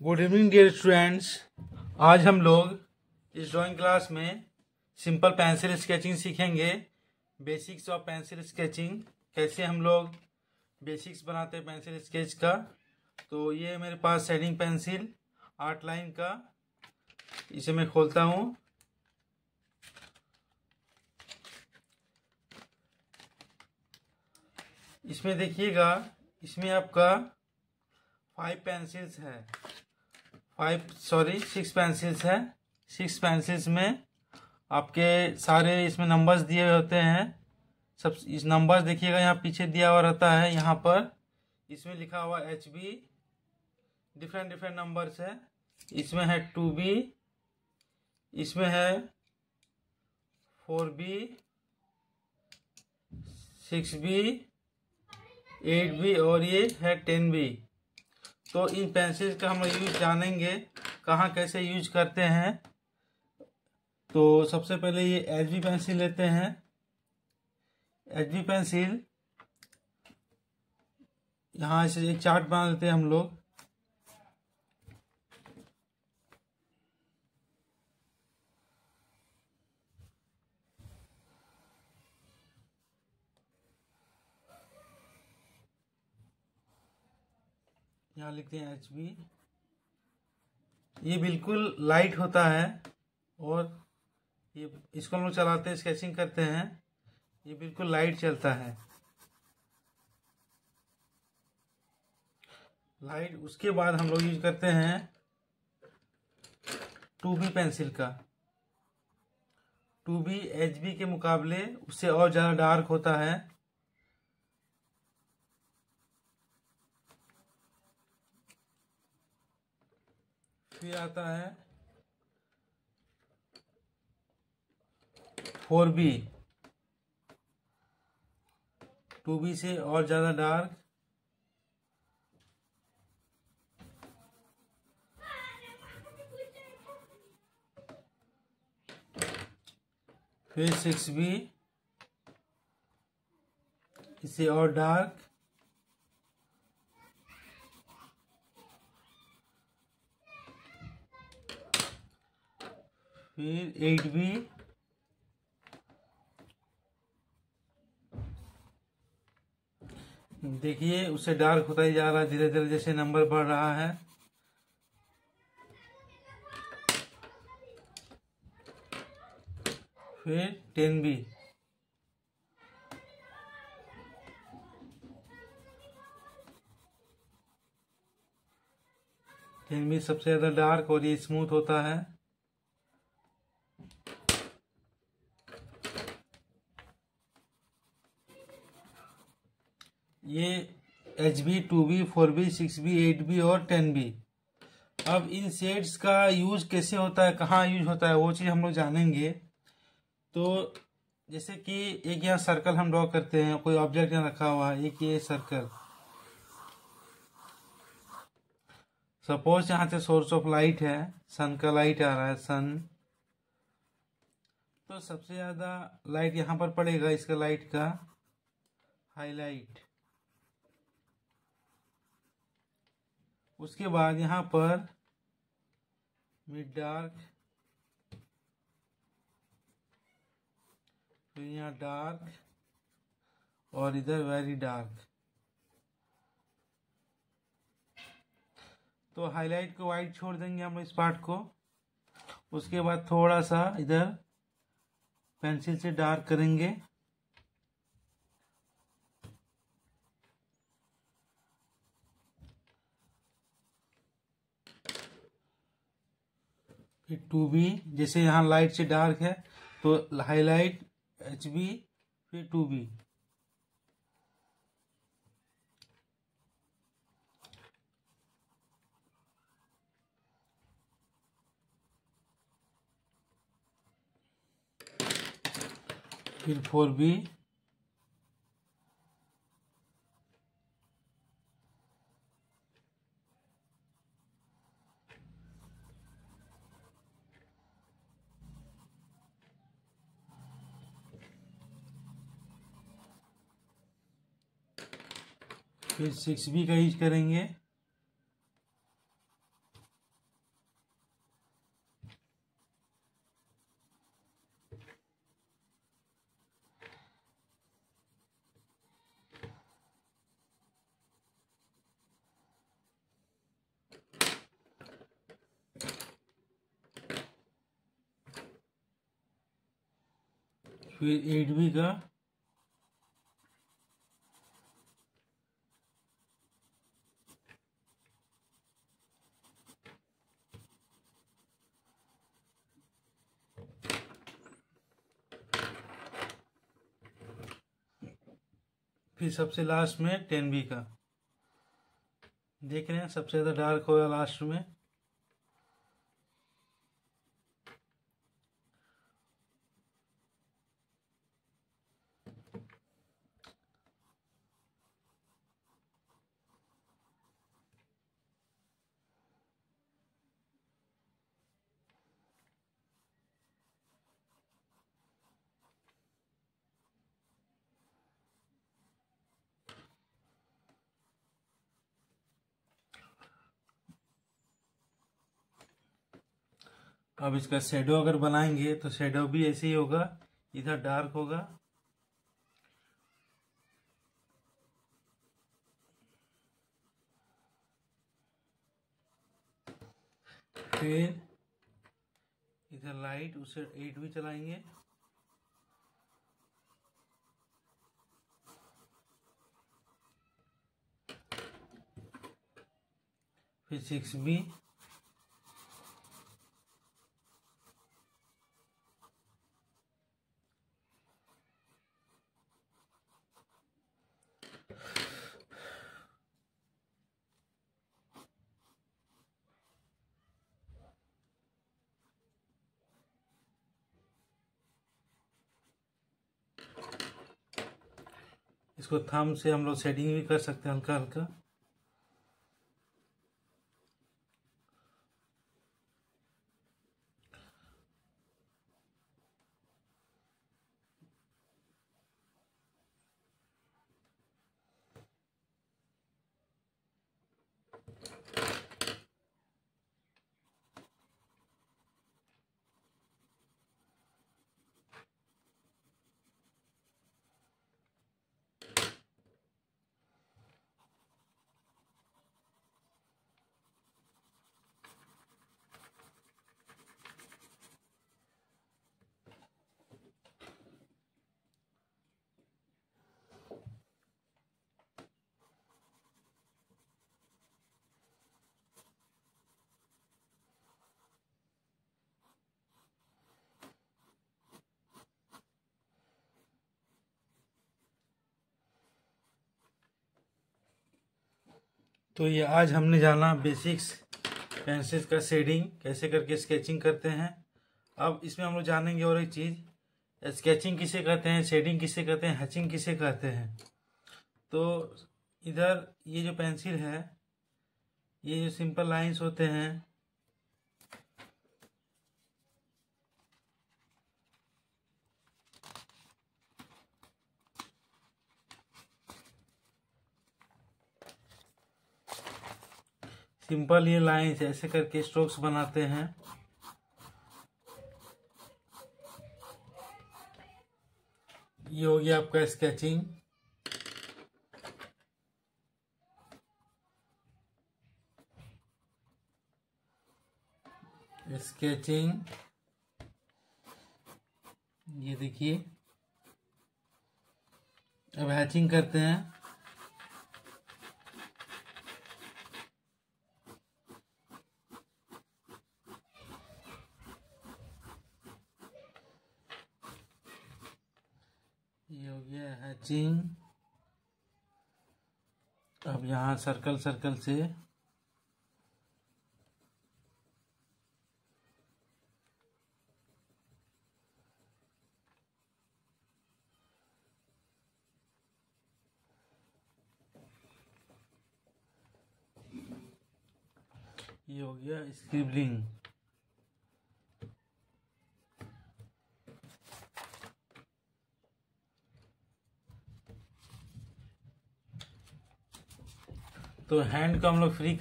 Good evening dear students आज हम लोग इस ड्राइंग क्लास में सिंपल पेंसिल स्केचिंग सीखेंगे। बेसिक्स ऑफ़ पेंसिल स्केचिंग कैसे हम लोग बेसिक्स बनाते हैं पेंसिल स्केच का? तो ये मेरे पास शेडिंग पेंसिल आर्ट लाइन का। इसे मैं खोलता हूँ। इसमें देखिएगा, इसमें आपका फाइव पेंसिल्स है। फाइव सॉरी सिक्स पेंसिल्स है। सिक्स पेंसिल्स में आपके सारे इसमें नंबर्स दिए होते हैं। सब इस नंबर्स देखिएगा, यहाँ पीछे दिया हुआ रहता है, यहाँ पर। इसमें लिखा हुआ H B different different numbers है। इसमें है टू बी इसमें है four B six B eight B और ये है टेन बी तो इन पेंसिल्स का हम यूज़ जानेंगे, कहाँ कैसे यूज़ करते हैं। तो सबसे पहले ये एच बी पेंसिल लेते हैं। एच बी पेंसिल यहाँ से एक चार्ट बना लेते हैं हम लोग। यहाँ लिखते हैं एच बी ये बिल्कुल लाइट होता है और ये इसको हम लोग चलाते हैं स्केचिंग करते हैं। ये बिल्कुल लाइट चलता है। लाइट उसके बाद हम लोग यूज़ करते हैं टू बी पेंसिल का। टू बी एच बी के मुकाबले उससे और ज़्यादा डार्क होता है। फिर आता है फोर बी। टू बी से और ज़्यादा डार्क। फिर सिक्स बी। इसे और डार्क। फिर एट बी। देखिए, उससे डार्क होता ही जा रहा धीरे धीरे जैसे नंबर बढ़ रहा है। फिर टेन बी टेन बी सबसे ज़्यादा डार्क और ये स्मूथ होता है। ये H B two B four B six B eight B और टेन बी अब इन शेड्स का यूज़ कैसे होता है, कहाँ यूज़ होता है, वो चीज़ हम लोग जानेंगे। तो जैसे कि एक यहाँ सर्कल हम ड्रॉ करते हैं, कोई ऑब्जेक्ट यहाँ रखा हुआ है, एक ये सर्कल सपोज़ यहाँ से सोर्स ऑफ़ लाइट है सन का लाइट आ रहा है सन तो सबसे ज़्यादा लाइट यहाँ पर पड़ेगा, इसका लाइट का हाईलाइट उसके बाद यहाँ पर मिड डार्क फिर यहाँ डार्क और इधर वेरी डार्क तो हाईलाइट को वाइट छोड़ देंगे हम इस पार्ट को। उसके बाद थोड़ा सा इधर पेंसिल से डार्क करेंगे। टू बी, जैसे यहाँ लाइट से डार्क है तो हाईलाइट एच बी फिर टू बी। फिर फोर बी फिर सिक्स बी का यूज़ करेंगे। फिर एट बी का फिर सबसे लास्ट में टेन बी का। देख रहे हैं, सबसे ज़्यादा डार्क होगा लास्ट में। अब इसका शेडो अगर बनाएँगे तो शेडो भी ऐसे ही होगा, इधर डार्क होगा। फिर इधर लाइट उसे एट भी चलाएँगे। फिर सिक्स बी इसको थम से हम लोग सेटिंग भी कर सकते हैं हल्का हल्का तो ये आज हमने जाना बेसिक्स पेंसिल का शेडिंग कैसे करके स्केचिंग करते हैं। अब इसमें हम लोग जानेंगे और एक चीज़ स्केचिंग किसे कहते हैं शेडिंग किसे कहते हैं हचिंग किसे कहते हैं। तो इधर ये जो पेंसिल है, ये जो सिंपल लाइंस होते हैं सिंपल ये लाइंस ऐसे करके स्ट्रोक्स बनाते हैं। ये हो गया आपका स्केचिंग। स्केचिंग। ये देखिए। अब हैचिंग करते हैं। ये हो गया हैचिंग अब यहाँ सर्कल सर्कल से ये हो गया स्क्रिबलिंग। तो हैंड को हम लोग फ्री कर